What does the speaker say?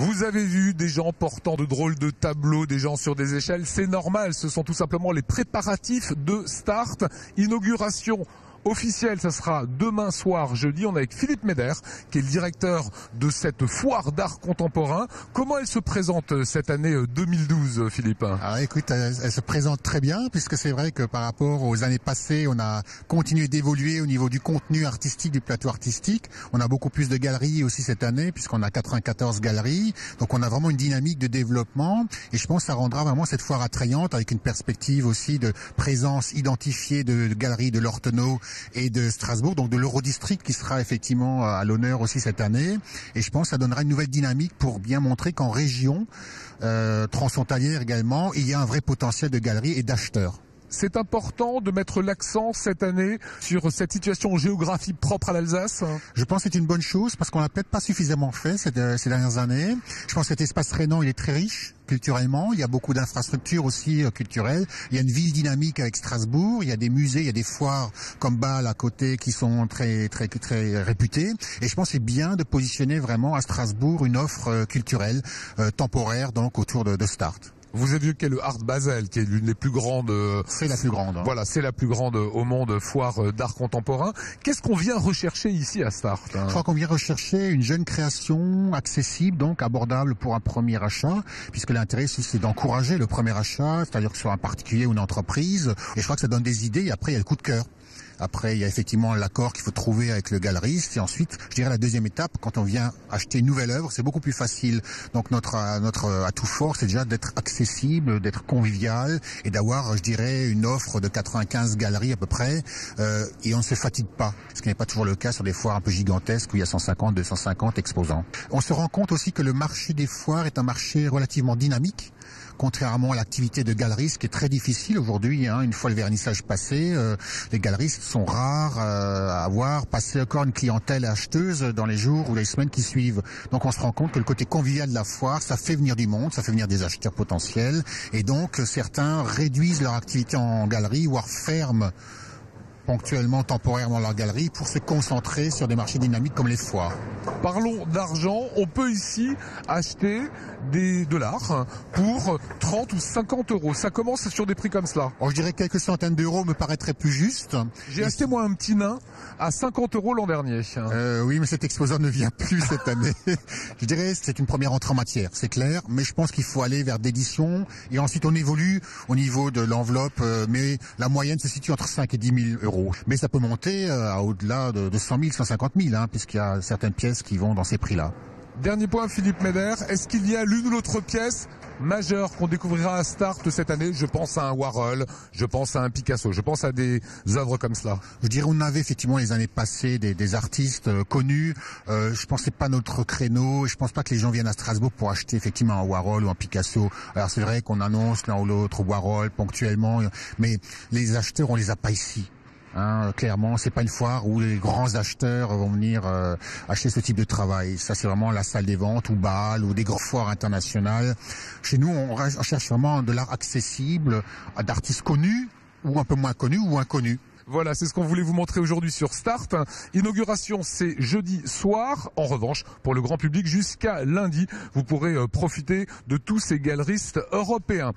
Vous avez vu des gens portant de drôles de tableaux, des gens sur des échelles, c'est normal, ce sont tout simplement les préparatifs de start, inauguration officiel, ça sera demain soir, jeudi. On est avec Philippe Méder, qui est le directeur de cette foire d'art contemporain. Comment elle se présente euh, cette année 2012, euh, Philippe? Ah, écoute, elle, se présente très bien, puisque c'est vrai que par rapport aux années passées, on a continué d'évoluer au niveau du contenu artistique, du plateau artistique. On a beaucoup plus de galeries aussi cette année, puisqu'on a 94 galeries. Donc on a vraiment une dynamique de développement. Et je pense que ça rendra vraiment cette foire attrayante, avec une perspective aussi de présence identifiée de, de galeries de l'Ortenau et de Strasbourg, donc de l'Eurodistrict qui sera effectivement à l'honneur aussi cette année. Et je pense que ça donnera une nouvelle dynamique pour bien montrer qu'en région euh, transfrontalière également, il y a un vrai potentiel de galeries et d'acheteurs. C'est important de mettre l'accent cette année sur cette situation géographique propre à l'Alsace? Je pense que c'est une bonne chose parce qu'on l'a peut-être pas suffisamment fait ces, dernières années. Je pense que cet espace rénan il est très riche culturellement. Il y a beaucoup d'infrastructures aussi euh, culturelles. Il y a une ville dynamique avec Strasbourg. Il y a des musées, il y a des foires comme Bâle à côté qui sont très très très réputées. Et je pense que c'est bien de positionner vraiment à Strasbourg une offre euh, culturelle euh, temporaire donc autour de Start. Vous évoquez le Art Basel, qui est l'une des plus grandes. Euh, c'est la plus grande. Hein. Voilà, c'est la plus grande au monde foire euh, d'art contemporain. Qu'est-ce qu'on vient rechercher ici à Start hein? Je crois qu'on vient rechercher une jeune création accessible, donc abordable pour un premier achat, puisque l'intérêt c'est d'encourager le premier achat, c'est-à-dire que ce soit un particulier ou une entreprise. Et je crois que ça donne des idées. Et après, il y a le coup de cœur. Après, il y a effectivement l'accord qu'il faut trouver avec le galeriste. Et ensuite, je dirais la deuxième étape, quand on vient acheter une nouvelle œuvre, c'est beaucoup plus facile. Donc notre notre atout fort, c'est déjà d'être accessible, d'être convivial et d'avoir, je dirais, une offre de 95 galeries à peu près. Euh, et on ne se fatigue pas, ce qui n'est pas toujours le cas sur des foires un peu gigantesques où il y a 150, 250 exposants. On se rend compte aussi que le marché des foires est un marché relativement dynamique contrairement à l'activité de galeriste qui est très difficile aujourd'hui. Hein, une fois le vernissage passé, euh, les galeristes sont rares euh, à avoir passé encore une clientèle acheteuse dans les jours ou les semaines qui suivent. Donc on se rend compte que le côté convivial de la foire, ça fait venir du monde, ça fait venir des acheteurs potentiels, et donc certains réduisent leur activité en galerie, voire ferment ponctuellement, temporairement leur galerie pour se concentrer sur des marchés dynamiques comme les foires. Parlons d'argent. On peut ici acheter des dollars pour 30 ou 50 euros. Ça commence sur des prix comme cela. je dirais quelques centaines d'euros me paraîtrait plus juste. J'ai acheté moi un petit nain à 50 euros l'an dernier. Euh, oui, mais cet exposant ne vient plus cette année. je dirais c'est une première entrée en matière, c'est clair. Mais je pense qu'il faut aller vers d'édition et ensuite on évolue au niveau de l'enveloppe. Euh, mais la moyenne se situe entre 5 et 10 000 euros. Mais ça peut monter euh, à au-delà de, 100 000, 150 000, hein, puisqu'il y a certaines pièces qui vont dans ces prix-là. Dernier point, Philippe Meder. Est-ce qu'il y a l'une ou l'autre pièce majeure qu'on découvrira à Start cette année? Je pense à un Warhol, je pense à un Picasso, je pense à des œuvres comme cela. Je dirais on avait effectivement les années passées des, artistes euh, connus. Euh, je pense que pas notre créneau. Je pense pas que les gens viennent à Strasbourg pour acheter effectivement un Warhol ou un Picasso. Alors c'est vrai qu'on annonce l'un ou l'autre Warhol ponctuellement, mais les acheteurs on les a pas ici. Hein, clairement, c'est pas une foire où les grands acheteurs vont venir euh, acheter ce type de travail. Ça, c'est vraiment la salle des ventes ou Bâle ou des grandes foires internationales. Chez nous, on, cherche vraiment de l'art accessible, d'artistes connus ou un peu moins connus ou inconnus. Voilà, c'est ce qu'on voulait vous montrer aujourd'hui sur Start. Inauguration, c'est jeudi soir. En revanche, pour le grand public, jusqu'à lundi, vous pourrez euh, profiter de tous ces galeristes européens.